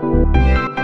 Música